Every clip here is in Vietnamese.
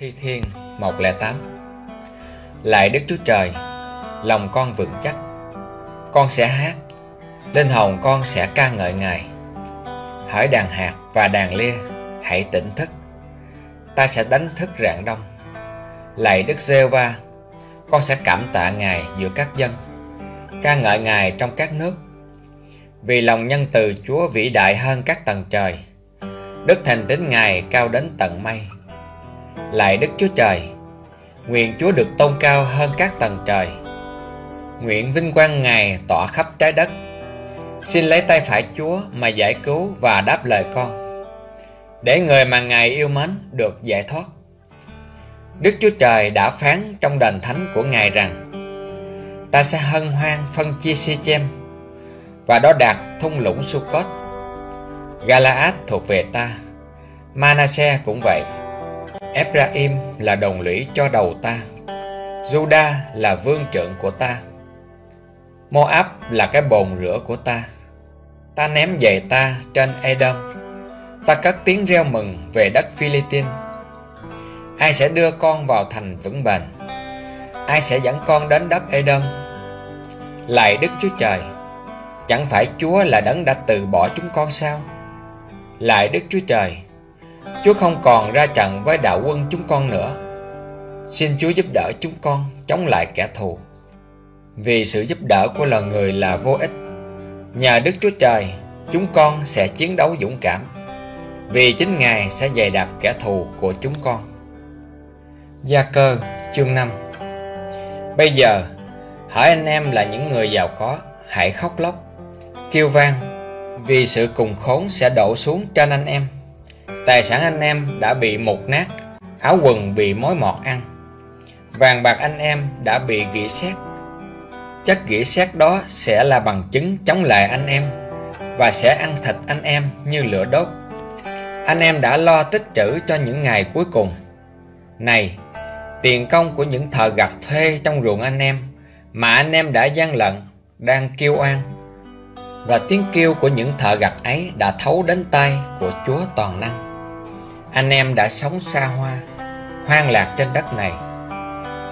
Thi Thiên 108 Lại Đức Chúa Trời, Lòng con vững chắc. Con sẽ hát, Linh hồn con sẽ ca ngợi Ngài. Hỡi đàn hạt và đàn lia, Hãy tỉnh thức. Ta sẽ đánh thức rạng đông. Lạy Đức giê va Con sẽ cảm tạ Ngài giữa các dân, Ca ngợi Ngài trong các nước. Vì lòng nhân từ Chúa vĩ đại hơn các tầng trời, Đức thành tín Ngài cao đến tận mây. Lạy Đức Chúa Trời. Nguyện Chúa được tôn cao hơn các tầng trời. Nguyện vinh quang Ngài tỏa khắp trái đất. Xin lấy tay phải Chúa mà giải cứu và đáp lời con, Để người mà Ngài yêu mến được giải thoát. Đức Chúa Trời đã phán trong đền thánh của Ngài rằng, Ta sẽ hân hoan phân chia Si-chem Và đó đạt thung lũng Sukkot. Galaad thuộc về ta, Manasseh cũng vậy. Ephraim là đồng lũy cho đầu ta. Judah là vương trượng của ta. Moab là cái bồn rửa của ta. Ta ném giày ta trên Edom. Ta cất tiếng reo mừng về đất Philippines Ai sẽ đưa con vào thành vững bền? Ai sẽ dẫn con đến đất Edom? Lại Đức Chúa Trời, Chẳng phải Chúa là đấng đã từ bỏ chúng con sao? Lại Đức Chúa Trời Chúa không còn ra trận với đạo quân chúng con nữa. Xin Chúa giúp đỡ chúng con chống lại kẻ thù. Vì sự giúp đỡ của loài người là vô ích. Nhờ Đức Chúa Trời, Chúng con sẽ chiến đấu dũng cảm. Vì chính Ngài sẽ dày đạp kẻ thù của chúng con. Gia cơ, chương 5 Bây giờ, Hỡi anh em là những người giàu có, Hãy khóc lóc, Kêu vang, Vì sự cùng khốn sẽ đổ xuống trên anh em. Tài sản anh em đã bị mục nát, Áo quần bị mối mọt ăn. Vàng bạc anh em đã bị gỉ sét. Chất gỉ sét đó sẽ là bằng chứng chống lại anh em Và sẽ ăn thịt anh em như lửa đốt. Anh em đã lo tích trữ cho những ngày cuối cùng. Này, Tiền công của những thợ gặt thuê trong ruộng anh em Mà anh em đã gian lận, Đang kêu oan. Và tiếng kêu của những thợ gặt ấy Đã thấu đến tay của Chúa Toàn Năng anh em đã sống xa hoa, Hoang lạc trên đất này.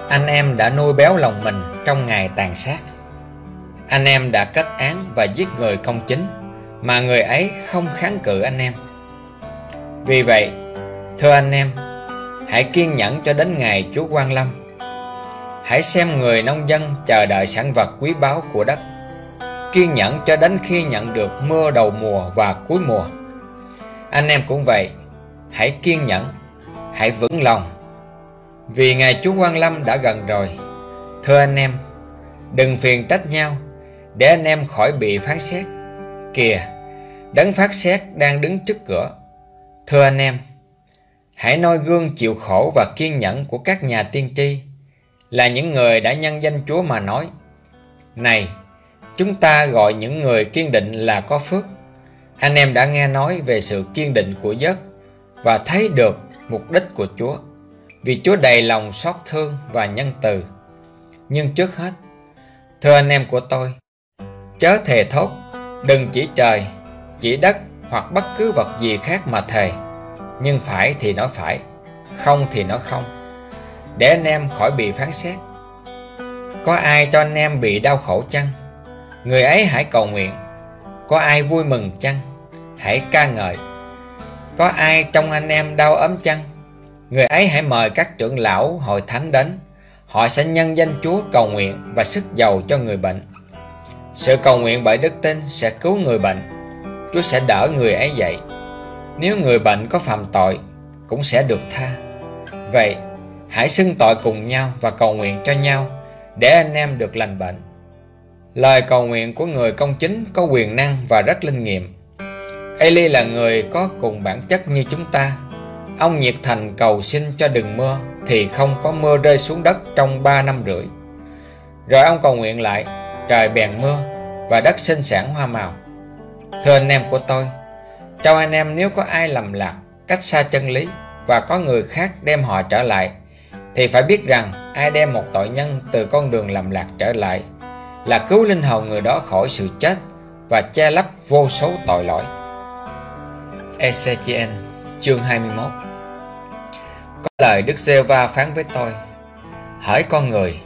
Anh em đã nuôi béo lòng mình Trong ngày tàn sát. Anh em đã kết án và giết người công chính Mà người ấy không kháng cự anh em. Vì vậy, Thưa anh em, Hãy kiên nhẫn cho đến ngày Chúa quan lâm. Hãy xem người nông dân chờ đợi sản vật quý báu của đất. Kiên nhẫn cho đến khi nhận được mưa đầu mùa và cuối mùa. Anh em cũng vậy Hãy kiên nhẫn, Hãy vững lòng. Vì ngày Chúa Quan Lâm đã gần rồi. Thưa anh em, Đừng phiền trách nhau, Để anh em khỏi bị phán xét. Kìa, Đấng phán xét đang đứng trước cửa. Thưa anh em, Hãy noi gương chịu khổ và kiên nhẫn của các nhà tiên tri, Là những người đã nhân danh Chúa mà nói, Này, Chúng ta gọi những người kiên định là có phước. Anh em đã nghe nói về sự kiên định của giấc và thấy được mục đích của Chúa vì Chúa đầy lòng xót thương và nhân từ. Nhưng trước hết, thưa anh em của tôi, chớ thề thốt, đừng chỉ trời, chỉ đất hoặc bất cứ vật gì khác mà thề, nhưng phải thì nói phải, không thì nói không, để anh em khỏi bị phán xét. Có ai cho anh em bị đau khổ chăng? Người ấy hãy cầu nguyện. Có ai vui mừng chăng? Hãy ca ngợi. Có ai trong anh em đau ốm chăng? Người ấy hãy mời các trưởng lão hội thánh đến. Họ sẽ nhân danh Chúa cầu nguyện và sức giàu cho người bệnh. Sự cầu nguyện bởi đức tin sẽ cứu người bệnh. Chúa sẽ đỡ người ấy dậy. Nếu người bệnh có phạm tội, cũng sẽ được tha. Vậy, hãy xưng tội cùng nhau và cầu nguyện cho nhau để anh em được lành bệnh. Lời cầu nguyện của người công chính có quyền năng và rất linh nghiệm. Eli là người có cùng bản chất như chúng ta. Ông nhiệt thành cầu xin cho đừng mưa thì không có mưa rơi xuống đất trong ba năm rưỡi. Rồi ông cầu nguyện lại, trời bèn mưa và đất sinh sản hoa màu. Thưa anh em của tôi, trong anh em nếu có ai lầm lạc, cách xa chân lý và có người khác đem họ trở lại, thì phải biết rằng ai đem một tội nhân từ con đường lầm lạc trở lại là cứu linh hồn người đó khỏi sự chết và che lấp vô số tội lỗi. Ezechiel chương 21 Có lời Đức giê va phán với tôi, Hỡi con người,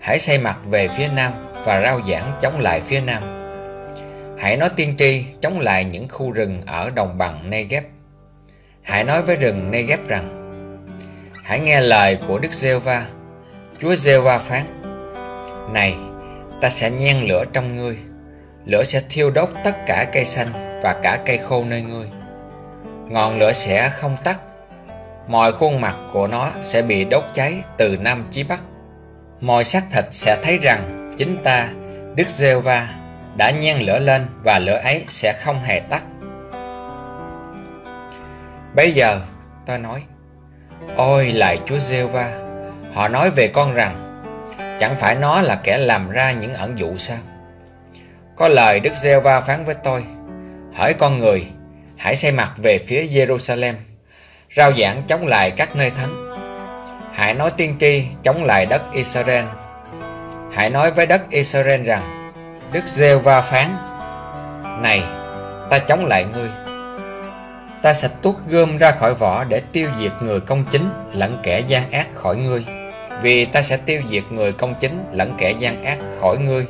Hãy xây mặt về phía nam Và rao giảng chống lại phía nam. Hãy nói tiên tri chống lại những khu rừng ở đồng bằng Negev. Hãy nói với rừng Negev rằng, Hãy nghe lời của Đức giê va Chúa giê va phán, Này, ta sẽ nhen lửa trong ngươi, Lửa sẽ thiêu đốt tất cả cây xanh Và cả cây khô nơi ngươi. Ngọn lửa sẽ không tắt. Mọi khuôn mặt của nó sẽ bị đốt cháy từ Nam chí Bắc. Mọi xác thịt sẽ thấy rằng Chính ta, Đức giê va đã nhen lửa lên Và lửa ấy sẽ không hề tắt. Bây giờ tôi nói Ôi lại Chúa giê va Họ nói về con rằng Chẳng phải nó là kẻ làm ra những ẩn dụ sao? Có lời Đức giê va phán với tôi Hỡi con người Hãy xây mặt về phía Jerusalem, Rao giảng chống lại các nơi thánh. Hãy nói tiên tri chống lại đất Israel. Hãy nói với đất Israel rằng, Đức giê va phán, Này, ta chống lại ngươi. Ta sẽ tuốt gươm ra khỏi vỏ để tiêu diệt người công chính lẫn kẻ gian ác khỏi ngươi. Vì ta sẽ tiêu diệt người công chính lẫn kẻ gian ác khỏi ngươi,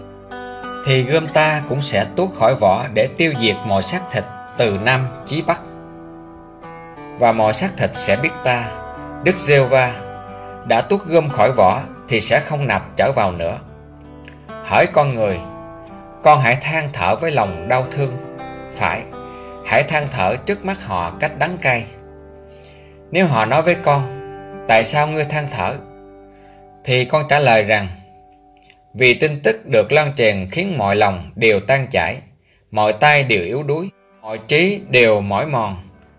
Thì gươm ta cũng sẽ tuốt khỏi vỏ để tiêu diệt mọi xác thịt từ Nam chí Bắc. Và mọi xác thịt sẽ biết ta, Đức giê va đã tuốt gươm khỏi vỏ thì sẽ không nạp trở vào nữa. Hỡi con người, Con hãy than thở với lòng đau thương. Phải, Hãy than thở trước mắt họ cách đắng cay. Nếu họ nói với con, Tại sao ngươi than thở? Thì con trả lời rằng, Vì tin tức được lan truyền khiến mọi lòng đều tan chảy, Mọi tay đều yếu đuối. Mọi trí đều mỏi mòn,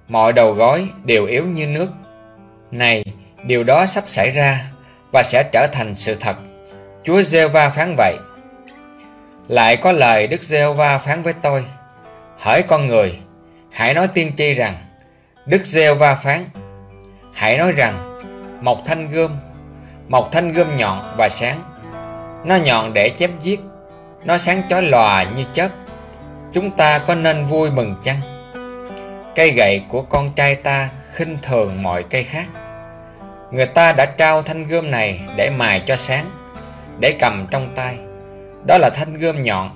Mọi đầu gối đều yếu như nước. Này, điều đó sắp xảy ra Và sẽ trở thành sự thật. Chúa giê va phán vậy, Lại có lời Đức giê va phán với tôi. Hỡi con người, Hãy nói tiên tri rằng, Đức giê va phán, Hãy nói rằng Một thanh gươm Một thanh gươm nhọn và sáng. Nó nhọn để chém giết Nó sáng chói lòa như chớp. Chúng ta có nên vui mừng chăng? Cây gậy của con trai ta khinh thường mọi cây khác. Người ta đã trao thanh gươm này để mài cho sáng, Để cầm trong tay. Đó là thanh gươm nhọn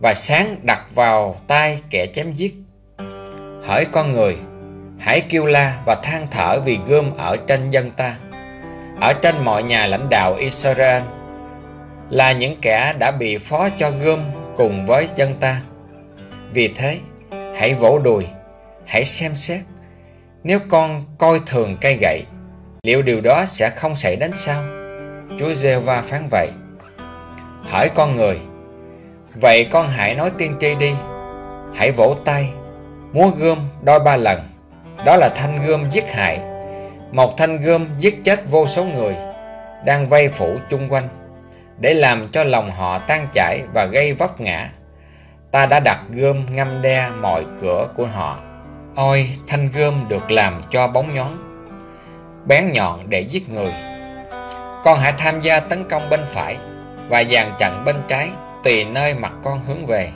Và sáng đặt vào tay kẻ chém giết. Hỡi con người, Hãy kêu la và than thở vì gươm ở trên dân ta. Ở trên mọi nhà lãnh đạo Israel Là những kẻ đã bị phó cho gươm cùng với dân ta. Vì thế, hãy vỗ đùi, Hãy xem xét, Nếu con coi thường cây gậy, Liệu điều đó sẽ không xảy đến sao? Chúa giê va phán vậy. Hỏi con người, Vậy con hãy nói tiên tri đi, Hãy vỗ tay, múa gươm đôi ba lần. Đó là thanh gươm giết hại, một thanh gươm giết chết vô số người đang vây phủ chung quanh, để làm cho lòng họ tan chảy và gây vấp ngã ta đã đặt gươm ngâm đe mọi cửa của họ. Ôi thanh gươm được làm cho bóng nhón bén nhọn để giết người. Con hãy tham gia tấn công bên phải và dàn trận bên trái tùy nơi mặt con hướng về.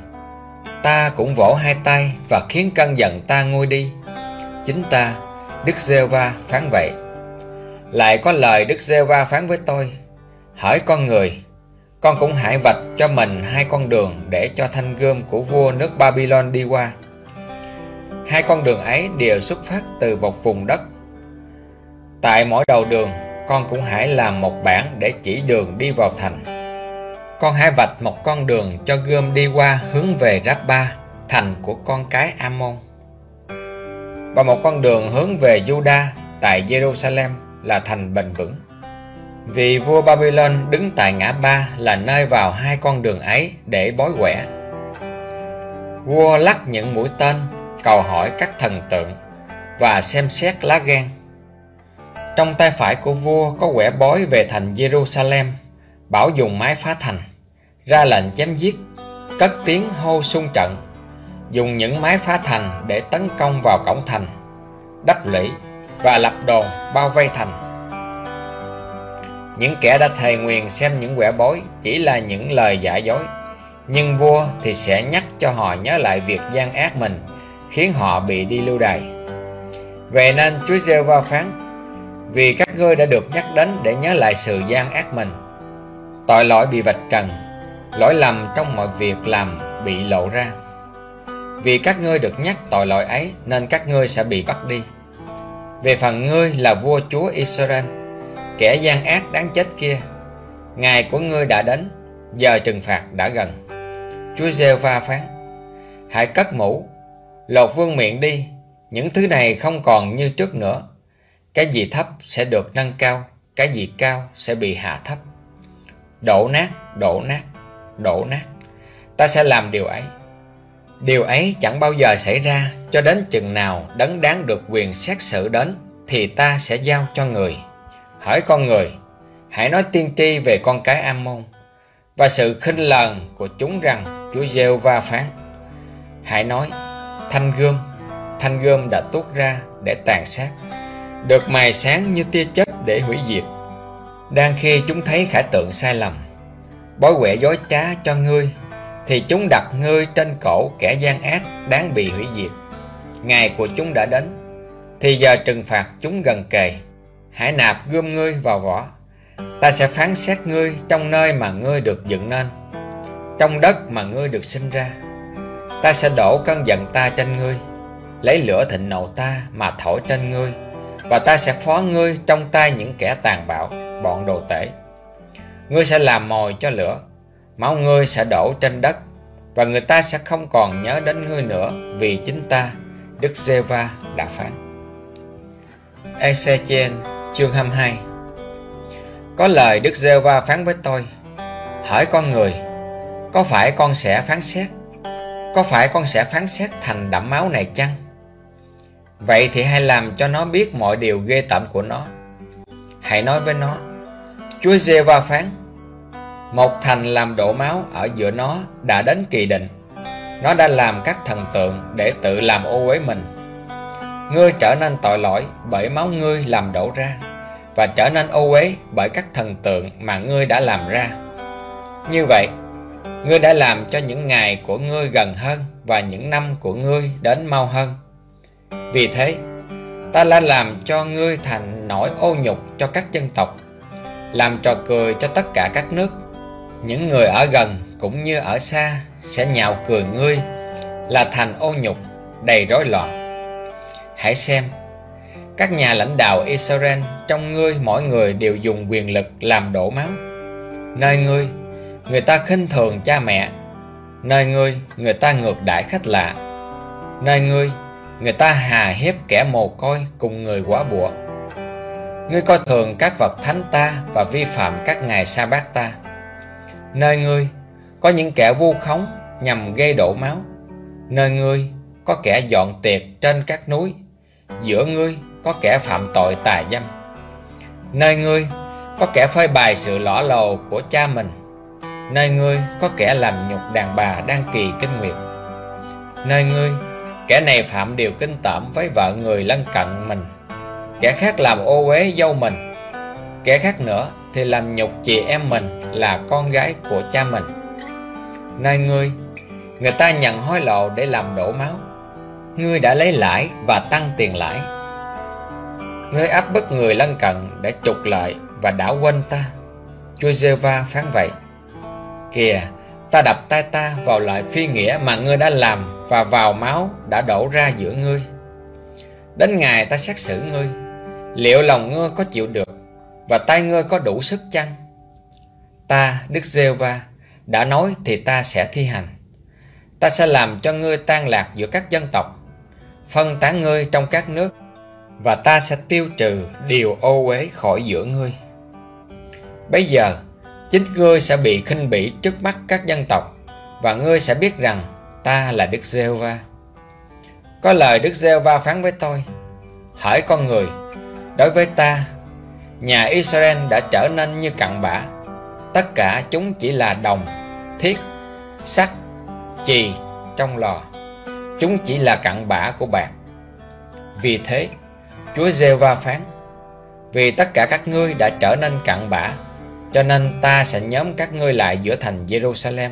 Ta cũng vỗ hai tay và khiến cơn giận ta nguôi đi. Chính ta, Đức giê va phán vậy. Lại có lời Đức giê va phán với tôi. Hỏi con người con cũng hãy vạch cho mình hai con đường Để cho thanh gươm của vua nước Babylon đi qua Hai con đường ấy đều xuất phát từ một vùng đất Tại mỗi đầu đường Con cũng hãy làm một bảng để chỉ đường đi vào thành con hãy vạch một con đường cho gươm đi qua hướng về Rabba, thành của con cái Amon. Và một con đường hướng về Juda tại Jerusalem là thành bền vững. Vì vua Babylon đứng tại ngã ba là nơi vào hai con đường ấy để bói quẻ. Vua lắc những mũi tên, cầu hỏi các thần tượng và xem xét lá gan. Trong tay phải của vua có quẻ bói về thành Jerusalem, bảo dùng máy phá thành ra lệnh chém giết, cất tiếng hô xung trận, dùng những máy phá thành để tấn công vào cổng thành, đắp lũy và lập đồn bao vây thành. Những kẻ đã thề nguyền xem những quẻ bói chỉ là những lời giả dối, nhưng vua thì sẽ nhắc cho họ nhớ lại việc gian ác mình, khiến họ bị đi lưu đày. Về nên Chúa giê va phán, vì các ngươi đã được nhắc đến để nhớ lại sự gian ác mình. Tội lỗi bị vạch trần, lỗi lầm trong mọi việc làm bị lộ ra. Vì các ngươi được nhắc tội lỗi ấy nên các ngươi sẽ bị bắt đi. Về phần ngươi là vua chúa Israel, kẻ gian ác đáng chết kia, ngày của ngươi đã đến, giờ trừng phạt đã gần. Chúa giê va phán, hãy cất mũ, lột vương miệng đi, những thứ này không còn như trước nữa. Cái gì thấp sẽ được nâng cao, cái gì cao sẽ bị hạ thấp. Đổ nát, đổ nát, đổ nát. Ta sẽ làm điều ấy. Điều ấy chẳng bao giờ xảy ra cho đến chừng nào đấng đáng được quyền xét xử đến thì ta sẽ giao cho người. Hỡi con người, hãy nói tiên tri về con cái Ammon và sự khinh lờn của chúng rằng Chúa giê va phán. Hãy nói, thanh gươm, thanh gươm đã tuốt ra để tàn sát, được mài sáng như tia chớp để hủy diệt. Đang khi chúng thấy khả tượng sai lầm, bói quẻ dối trá cho ngươi, thì chúng đặt ngươi trên cổ kẻ gian ác đáng bị hủy diệt. Ngày của chúng đã đến, thì giờ trừng phạt chúng gần kề. Hãy nạp gươm ngươi vào vỏ, ta sẽ phán xét ngươi trong nơi mà ngươi được dựng nên, trong đất mà ngươi được sinh ra. Ta sẽ đổ cơn giận ta trên ngươi, lấy lửa thịnh nộ ta mà thổi trên ngươi, và ta sẽ phó ngươi trong tay những kẻ tàn bạo, bọn đồ tể. Ngươi sẽ làm mồi cho lửa, máu ngươi sẽ đổ trên đất, và người ta sẽ không còn nhớ đến ngươi nữa vì chính ta, Đức Giê-va đã phán. Ezechiel chương 22 Có lời Đức Giê-va phán với tôi, hỏi con người, có phải con sẽ phán xét? Có phải con sẽ phán xét thành đẫm máu này chăng? Vậy thì hãy làm cho nó biết mọi điều ghê tởm của nó. Hãy nói với nó, Chúa Giê-va phán, một thành làm đổ máu ở giữa nó đã đến kỳ định. Nó đã làm các thần tượng để tự làm ô uế mình. Ngươi trở nên tội lỗi bởi máu ngươi làm đổ ra và trở nên ô uế bởi các thần tượng mà ngươi đã làm ra. Như vậy, ngươi đã làm cho những ngày của ngươi gần hơn và những năm của ngươi đến mau hơn. Vì thế, ta đã làm cho ngươi thành nỗi ô nhục cho các dân tộc, làm trò cười cho tất cả các nước. Những người ở gần cũng như ở xa sẽ nhạo cười ngươi là thành ô nhục, đầy rối loạn. Hãy xem, các nhà lãnh đạo Israel trong ngươi mỗi người đều dùng quyền lực làm đổ máu. Nơi ngươi, người ta khinh thường cha mẹ. Nơi ngươi, người ta ngược đãi khách lạ. Nơi ngươi, người ta hà hiếp kẻ mồ côi cùng người quá bụa. Ngươi coi thường các vật thánh ta và vi phạm các ngày sa bát ta. Nơi ngươi có những kẻ vu khống nhằm gây đổ máu. Nơi ngươi có kẻ dọn tiệc trên các núi. Giữa ngươi có kẻ phạm tội tà dâm. Nơi ngươi có kẻ phơi bày sự lõ lồ của cha mình. Nơi ngươi có kẻ làm nhục đàn bà đang kỳ kinh nguyệt. Nơi ngươi, Kẻ này phạm điều kinh tởm với vợ người lân cận mình Kẻ khác làm ô uế dâu mình Kẻ khác nữa thì làm nhục chị em mình là con gái của cha mình Nơi ngươi, Người ta nhận hối lộ để làm đổ máu Ngươi đã lấy lãi và tăng tiền lãi Ngươi áp bức người lân cận để trục lợi và đã quên ta Chúa giê va phán vậy Kìa ta đập tay ta vào loại phi nghĩa mà ngươi đã làm và vào máu đã đổ ra giữa ngươi. Đến ngày ta xét xử ngươi, liệu lòng ngươi có chịu được và tay ngươi có đủ sức chăng? Ta, Đức giê va đã nói thì ta sẽ thi hành. Ta sẽ làm cho ngươi tan lạc giữa các dân tộc, phân tán ngươi trong các nước, và ta sẽ tiêu trừ điều ô uế khỏi giữa ngươi. Bây giờ, chính ngươi sẽ bị khinh bỉ trước mắt các dân tộc, và ngươi sẽ biết rằng ta là Đức giê va Có lời Đức giê va phán với tôi, hỏi con người, đối với ta, nhà Israel đã trở nên như cặn bã, tất cả chúng chỉ là đồng, thiết, sắt, chì trong lò, chúng chỉ là cặn bã của bạc. Vì thế, Chúa giê va phán, vì tất cả các ngươi đã trở nên cặn bã, cho nên ta sẽ nhóm các ngươi lại giữa thành Jerusalem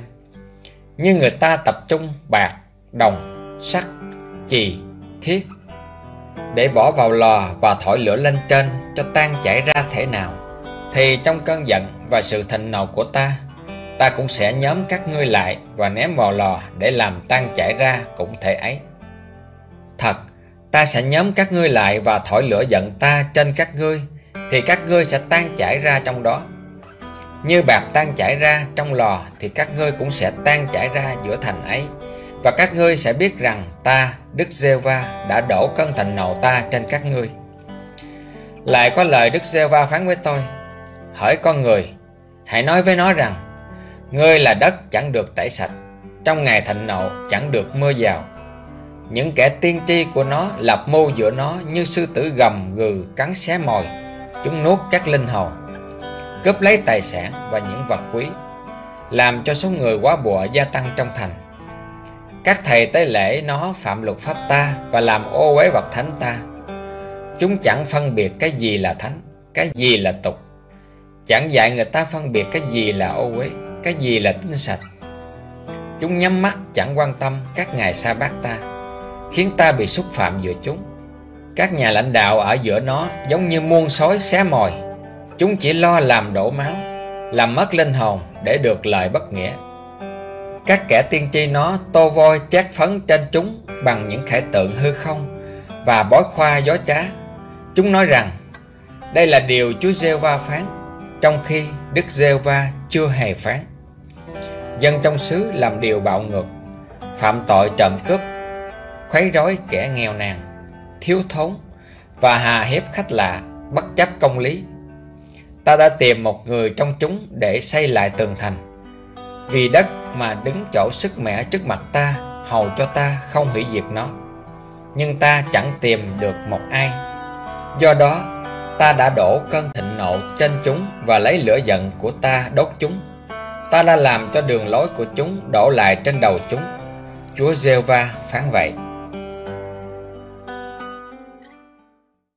như người ta tập trung bạc, đồng, sắt, chì, thiết. để bỏ vào lò và thổi lửa lên trên cho tan chảy ra thể nào thì trong cơn giận và sự thịnh nộ của ta ta cũng sẽ nhóm các ngươi lại và ném vào lò để làm tan chảy ra cũng thể ấy. Thật ta sẽ nhóm các ngươi lại và thổi lửa giận ta trên các ngươi thì các ngươi sẽ tan chảy ra trong đó. Như bạc tan chảy ra trong lò thì các ngươi cũng sẽ tan chảy ra giữa thành ấy. Và các ngươi sẽ biết rằng ta Đức Giê-va đã đổ cơn thịnh nộ ta trên các ngươi. Lại có lời Đức Giê-va phán với tôi: Hỡi con người, hãy nói với nó rằng: Ngươi là đất chẳng được tẩy sạch, trong ngày thịnh nộ chẳng được mưa vào. Những kẻ tiên tri của nó lập mưu giữa nó như sư tử gầm gừ cắn xé mồi, chúng nuốt các linh hồn, cướp lấy tài sản và những vật quý, làm cho số người quá bùa gia tăng trong thành các thầy tế lễ nó phạm luật pháp ta và làm ô uế vật thánh ta. Chúng chẳng phân biệt cái gì là thánh, cái gì là tục. Chẳng dạy người ta phân biệt cái gì là ô uế, cái gì là tinh sạch. Chúng nhắm mắt chẳng quan tâm các ngày sa bát ta, khiến ta bị xúc phạm giữa chúng. Các nhà lãnh đạo ở giữa nó giống như muôn sói xé mồi. Chúng chỉ lo làm đổ máu, làm mất linh hồn để được lợi bất nghĩa các kẻ tiên tri nó tô voi chát phấn trên chúng bằng những khải tượng hư không và bói khoa gió trá. Chúng nói rằng đây là điều Chúa giê va phán, trong khi Đức giê va chưa hề phán. Dân trong xứ làm điều bạo ngược, phạm tội trộm cướp, khuấy rối kẻ nghèo nàn, thiếu thốn và hà hiếp khách lạ, bất chấp công lý. Ta đã tìm một người trong chúng để xây lại tường thành. Vì đất mà đứng chỗ sức mẻ trước mặt ta hầu cho ta không hủy diệt nó. Nhưng ta chẳng tìm được một ai. Do đó ta đã đổ cơn thịnh nộ trên chúng và lấy lửa giận của ta đốt chúng ta đã làm cho đường lối của chúng đổ lại trên đầu chúng. Chúa giê va phán vậy.